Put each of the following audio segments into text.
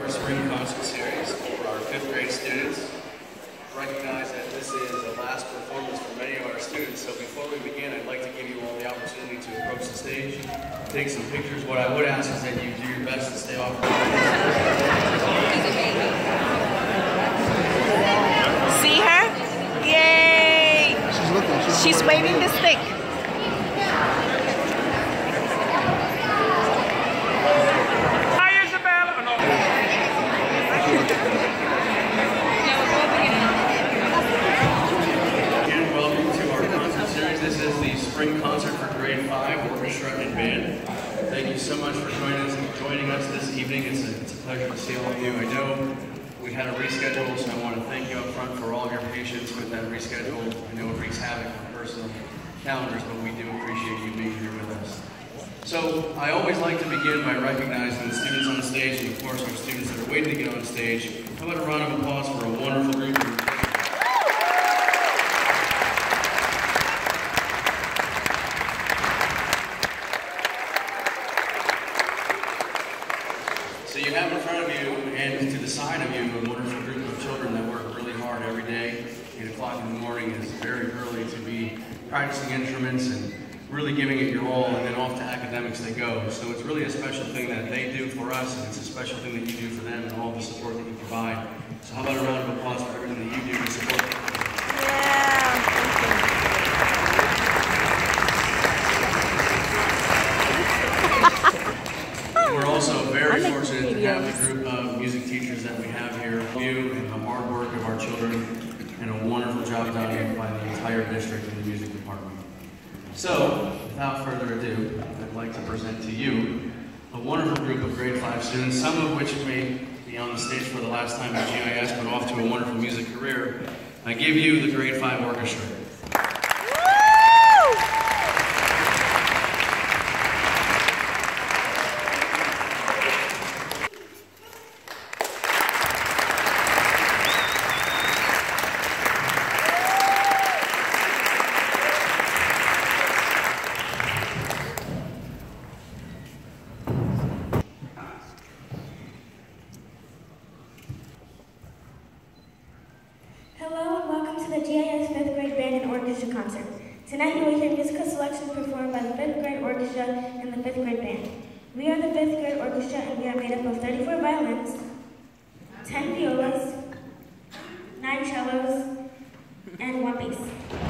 Our spring concert series for our fifth grade students. Recognize that this is the last performance for many of our students, so before we begin, I'd like to give you all the opportunity to approach the stage, take some pictures. What I would ask is that you do your best to stay off. This is the spring concert for grade five orchestra and band. Thank you so much for joining us, joining us this evening. It's a, it's a pleasure to see all of you. I know we had a reschedule, so I want to thank you up front for all of your patience with that reschedule. I know it wreaks havoc on personal calendars, but we do appreciate you being here with us. So I always like to begin by recognizing the students on the stage and of course our students that are waiting to get on stage. How about a round of applause for a wonderful group of So you have in front of you and to the side of you a wonderful group of children that work really hard every day. 8 o'clock in the morning is very early to be practicing instruments and really giving it your all and then off to academics they go. So it's really a special thing that they do for us and it's a special thing that you do for them and all the support that you provide. So how about a round of applause for everything that you do to support them? We're also very fortunate to have the group of music teachers that we have here, you and the hard work of our children, and a by the entire district and the music department. So, without further ado, I'd like to present to you a wonderful group of grade five students, some of which may be on the stage for the last time at GIS, but off to a wonderful music career. I give you the grade five orchestra. Hello and welcome to the GIS 5th grade band and orchestra concert. Tonight you will hear musical selections performed by the 5th grade orchestra and the 5th grade band. We are the 5th grade orchestra and we are made up of 34 violins, 10 violas, 9 cellos, and 1 bass.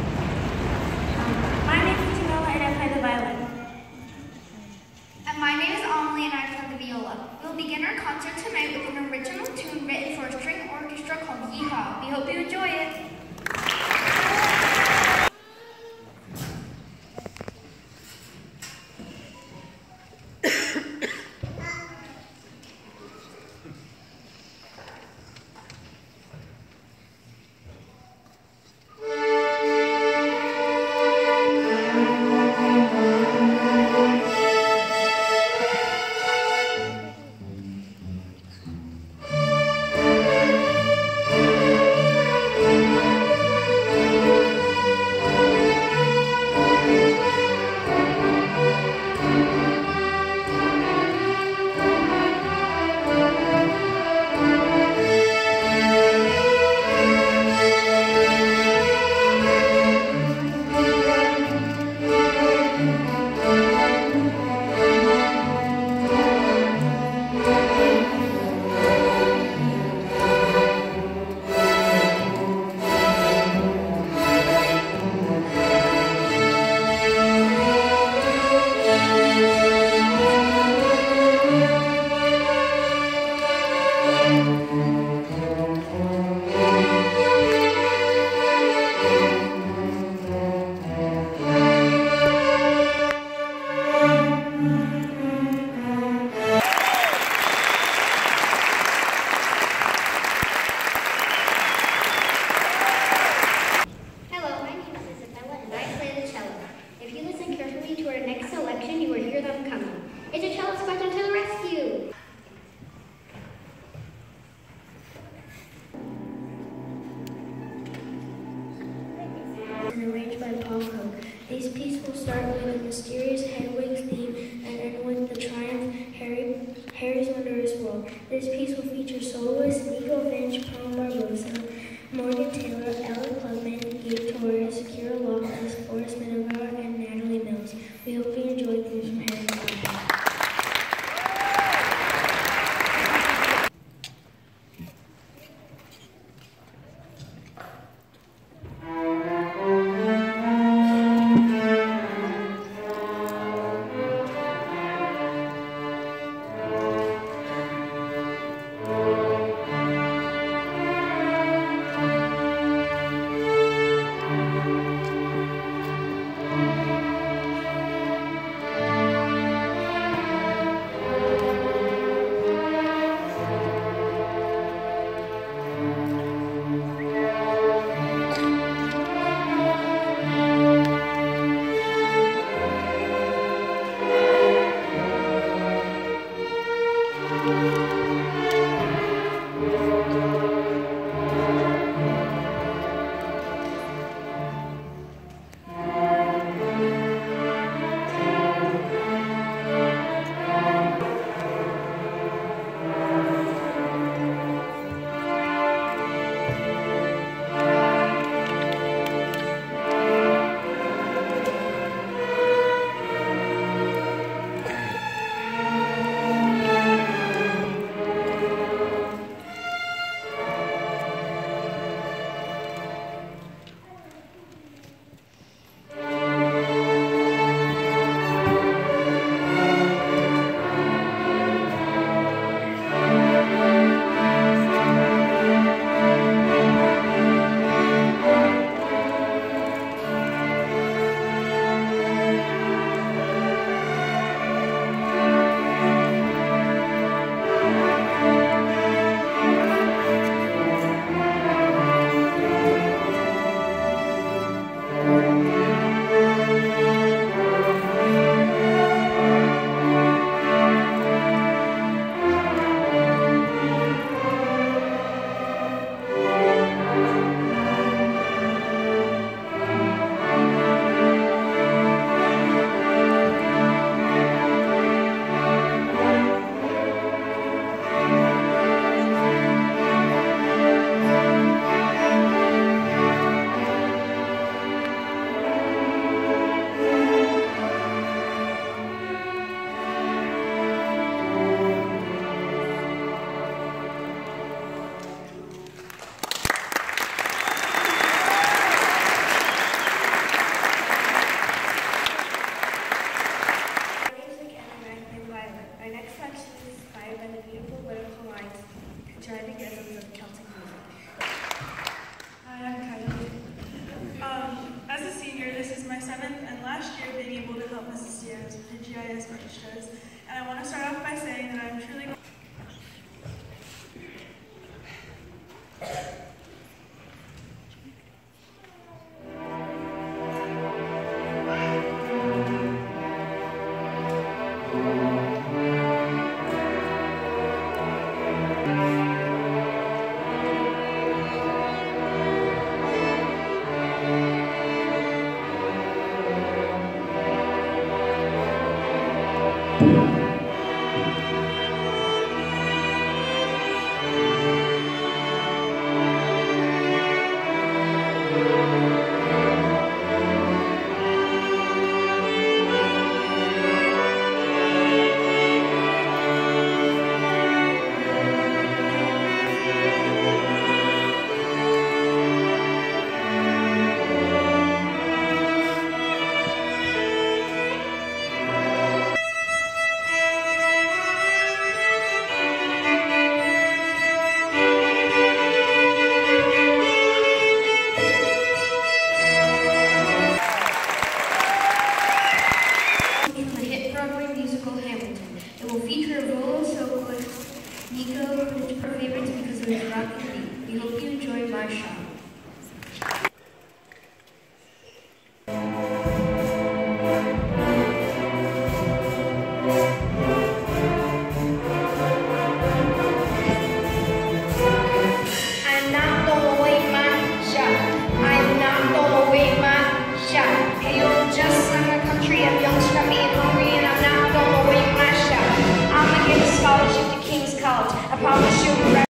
GIS, registers. And I want to start off by saying that I'm truly